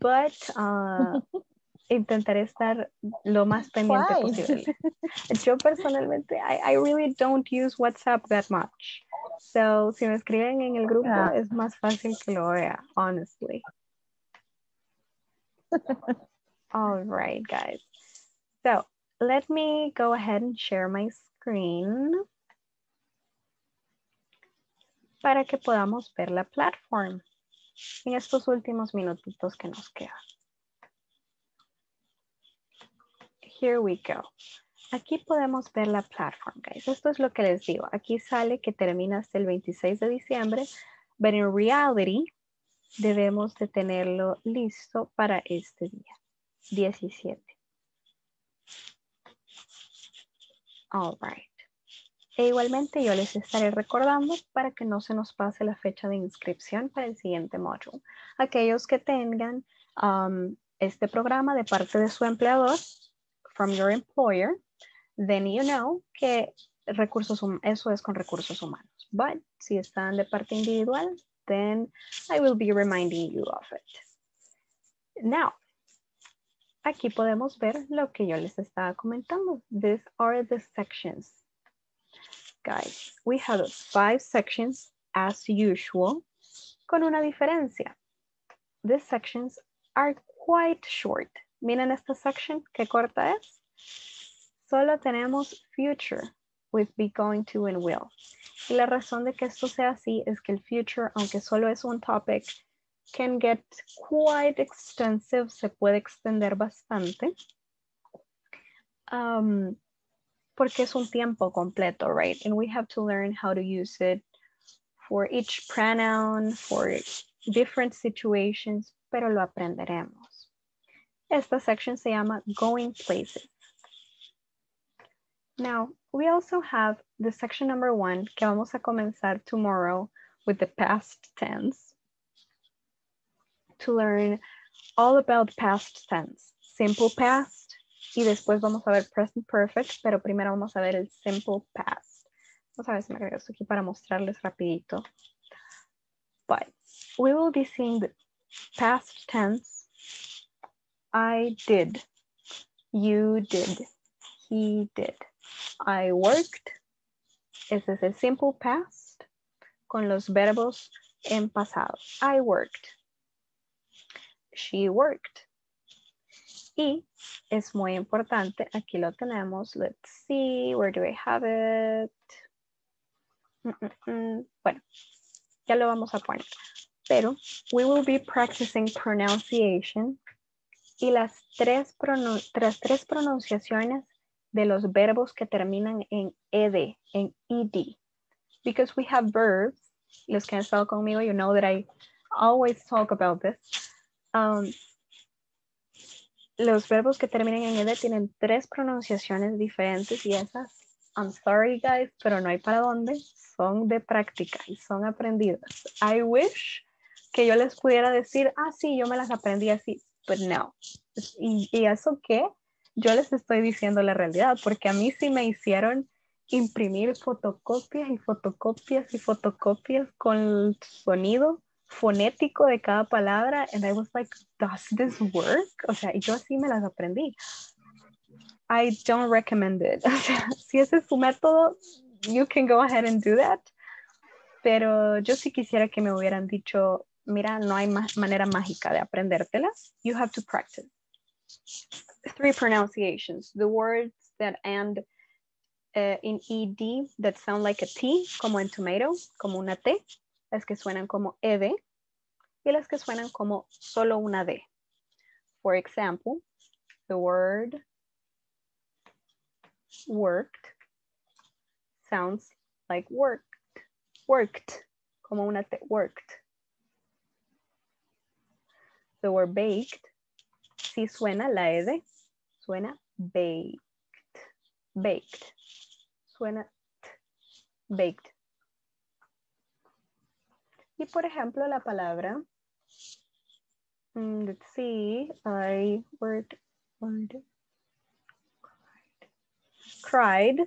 but uh, intentaré estar lo más pendiente Why? posible. Yo personalmente, I, I really don't use WhatsApp that much. So, si me escriben en el grupo, Ah. es más fácil que lo vea, honestly. All right, guys. So, let me go ahead and share my screen para que podamos ver la platform en estos últimos minutitos que nos quedan. Here we go. Aquí podemos ver la platform, guys. Esto es lo que les digo. Aquí sale que termina hasta el 26 de diciembre, but in reality debemos de tenerlo listo para este día, 17. All right. E igualmente yo les estaré recordando para que no se nos pase la fecha de inscripción para el siguiente módulo. Aquellos que tengan um, este programa de parte de su empleador, from your employer, then you know que recursos, eso es con recursos humanos. But si están de parte individual, then I will be reminding you of it. Now, aquí podemos ver lo que yo les estaba comentando. These are the sections. Guys, we have five sections as usual, con una diferencia. These sections are quite short. Miren esta section, qué corta es. Solo tenemos future with be going to and will. Y la razón de que esto sea así es que el future, aunque solo es un topic, can get quite extensive, se puede extender bastante. Um, porque es un tiempo completo, right? And we have to learn how to use it for each pronoun, for different situations, pero lo aprenderemos. Esta section se llama Going Places. Now, we also have the section number one que vamos a comenzar tomorrow with the past tense to learn all about past tense, simple past, y después vamos a ver present perfect, pero primero vamos a ver el simple past. Vamos a ver si me esto aquí para mostrarles rapidito. But we will be seeing the past tense. I did. You did. He did. I worked. Ese es el simple past con los verbos en pasado. I worked. She worked. Y es muy importante, aquí lo tenemos. Let's see, where do I have it? Mm, mm, mm. Bueno, ya lo vamos a poner. Pero we will be practicing pronunciation y las tres, pronu- las tres pronunciaciones de los verbos que terminan en ed, en ed. Because we have verbs, los que han estado conmigo, you know that I always talk about this. Um, los verbos que terminan en ed tienen tres pronunciaciones diferentes y esas, I'm sorry guys, pero no hay para dónde, son de práctica y son aprendidas. I wish que yo les pudiera decir, ah, sí, yo me las aprendí así, but no. Y, y eso que yo les estoy diciendo la realidad, porque a mí sí me hicieron imprimir fotocopias y fotocopias y fotocopias con el sonido fonético de cada palabra and I was like, does this work? O sea, y yo así me las aprendí. I don't recommend it. O sea, si ese es su método, you can go ahead and do that. Pero yo sí quisiera que me hubieran dicho, mira, no hay ma- manera mágica de aprendértelas. You have to practice. Three pronunciations. The words that end uh, in ed that sound like a T, como en tomato, como una T. Las que suenan como ed y las que suenan como solo una D. For example, the word worked sounds like worked, worked, como una T, worked. The word baked, si suena la ed, suena baked, baked, suena t, baked. Por ejemplo, la palabra, mm, let's see, I word, word, cried,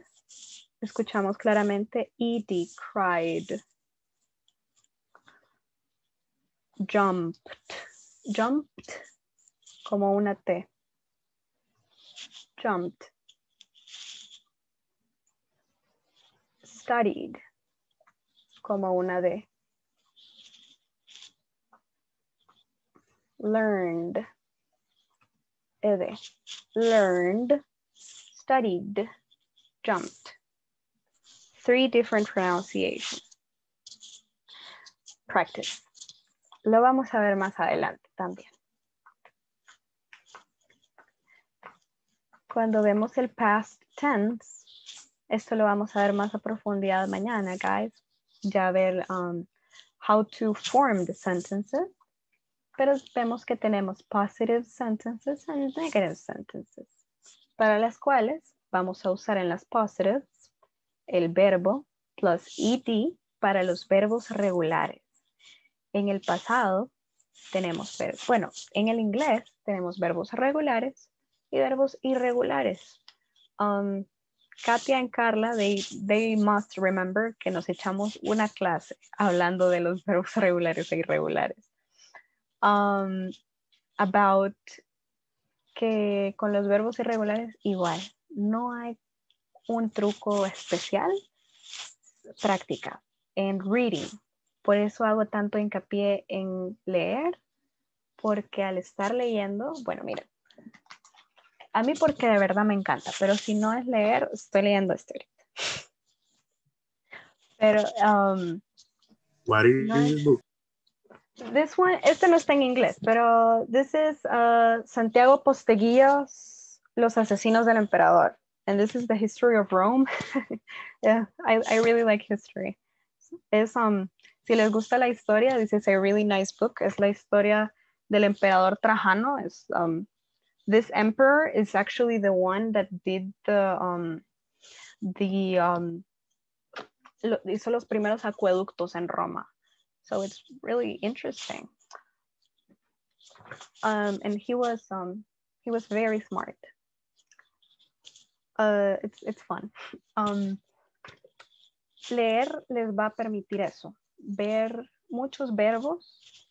escuchamos claramente ed, cried. Jumped, jumped, como una T. Jumped. Studied, como una D. learned, ed, learned, studied, jumped. Three different pronunciations. Practice. Lo vamos a ver más adelante también. Cuando vemos el past tense, esto lo vamos a ver más a profundidad mañana, guys. Ya ver um, how to form the sentences pero vemos que tenemos positive sentences and negative sentences, para las cuales vamos a usar en las positives el verbo plus ed para los verbos regulares. En el pasado tenemos, bueno, en el inglés tenemos verbos regulares y verbos irregulares. Um, Katia y Carla, they, they must remember que nos echamos una clase hablando de los verbos regulares e irregulares. Um, about que con los verbos irregulares igual, no hay un truco especial, práctica, en reading. Por eso hago tanto hincapié en leer, porque al estar leyendo, bueno, mira, a mí porque de verdad me encanta, pero si no es leer, estoy leyendo esto ahorita. Pero, um, What is No. this book? This one, este no está en inglés, pero this is uh, Santiago Posteguillos, Los Asesinos del Emperador. And this is the history of Rome. yeah, I, I really like history. Es, um, si les gusta la historia, this is a really nice book. Es la historia del emperador Trajano. Es, um, this emperor is actually the one that did the, um, the, um, hizo los primeros acueductos en Roma. So it's really interesting. Um, and he was um, he was very smart. Uh, it's it's fun. Um, leer les va a permitir eso, ver muchos verbos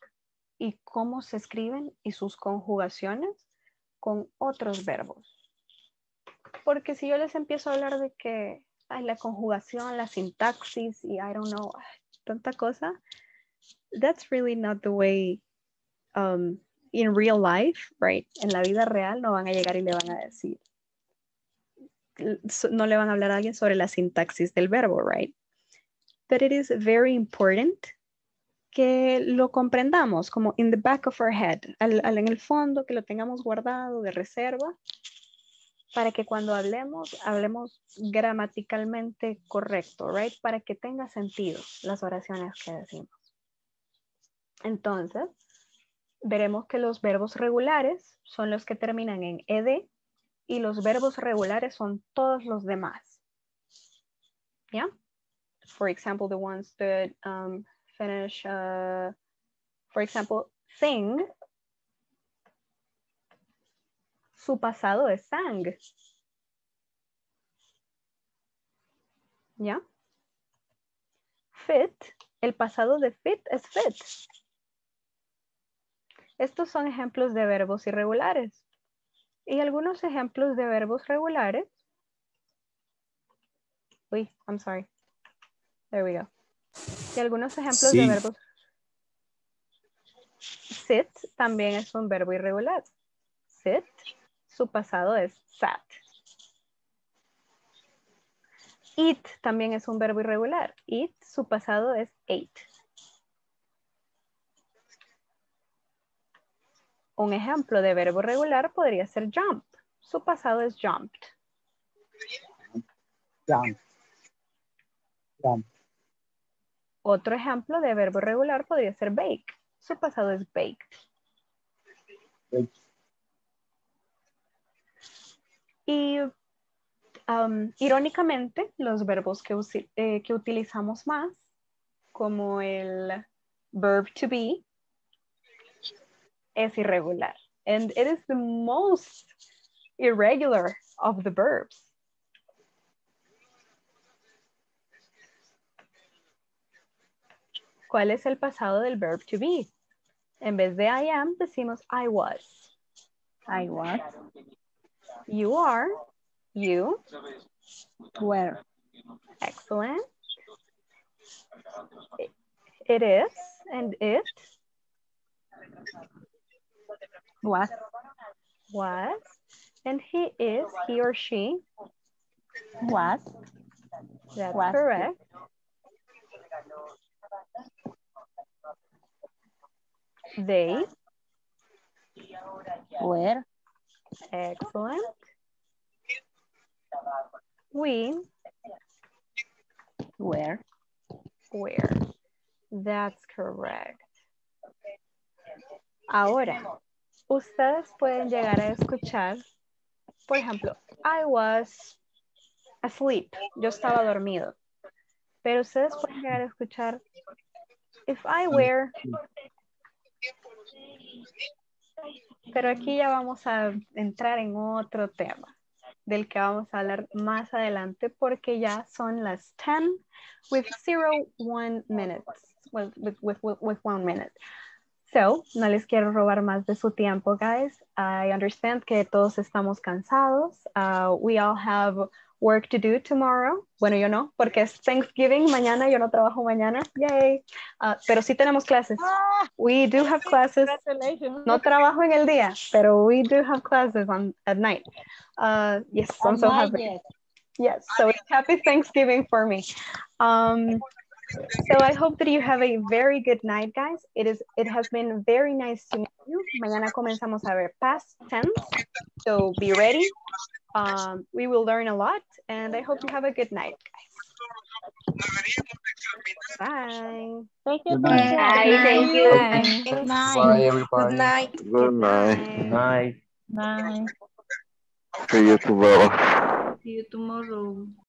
y cómo se escriben y sus conjugaciones con otros verbos. Porque si yo les empiezo a hablar de que ay, la conjugación, la sintaxis y I don't know, tanta cosa, that's really not the way um, in real life, right? En la vida real no van a llegar y le van a decir, no le van a hablar a alguien sobre la sintaxis del verbo, right? But it is very important que lo comprendamos como in the back of our head, al- al- en el fondo, que lo tengamos guardado de reserva, para que cuando hablemos, hablemos gramaticalmente correcto, right? Para que tenga sentido las oraciones que decimos. Entonces, veremos que los verbos regulares son los que terminan en ed y los verbos regulares son todos los demás. ¿Ya? For example, the ones that um, finish, uh, for example, sing, su pasado es sang. ¿Ya? Fit, el pasado de fit es fit. Estos son ejemplos de verbos irregulares. Y algunos ejemplos de verbos regulares. Uy, I'm sorry. There we go. Y algunos ejemplos de verbos. Sit también es un verbo irregular. Sit, su pasado es sat. Eat también es un verbo irregular. Eat, su pasado es ate. Un ejemplo de verbo regular podría ser jump. Su pasado es jumped. Jump. Jump. Otro ejemplo de verbo regular podría ser bake. Su pasado es baked. Bake. Y um, irónicamente, los verbos que, eh, que utilizamos más, como el verb to be, es irregular. And it is the most irregular of the verbs. ¿Cuál es el pasado del verb to be? En vez de I am, decimos I was. I was. You are. You. Were. Excellent. It- It is and it Was. was. And he is, he or she. Was. That's Was. correct. They. Were. Excellent. We. Were. Where. That's correct. Ahora, ustedes pueden llegar a escuchar, por ejemplo, I was asleep. Yo estaba dormido. Pero ustedes pueden llegar a escuchar, if I were, pero aquí ya vamos a entrar en otro tema del que vamos a hablar más adelante porque ya son las 10 with 0, 1 minutes, with, with, with, with one minute. So, no les quiero robar más de su tiempo, guys. I understand que todos estamos cansados. Uh, we all have work to do tomorrow. Bueno, yo no, porque es Thanksgiving mañana, yo no trabajo mañana. Yay. Uh, pero sí tenemos clases. We do have classes. No trabajo en el día, pero we do have classes on, at night. Uh, yes, I'm so happy. Yes, so it's happy Thanksgiving for me. Um, so I hope that you have a very good night, guys. It is. It has been very nice to meet you. Mañana comenzamos a ver past tense, so be ready. Um, we will learn a lot, and I hope you have a good night, guys. Bye. Thank you. Bye. Thank you. Good night. Bye, everybody. Good night. Good night. Night. Bye. See you tomorrow. See you tomorrow.